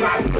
My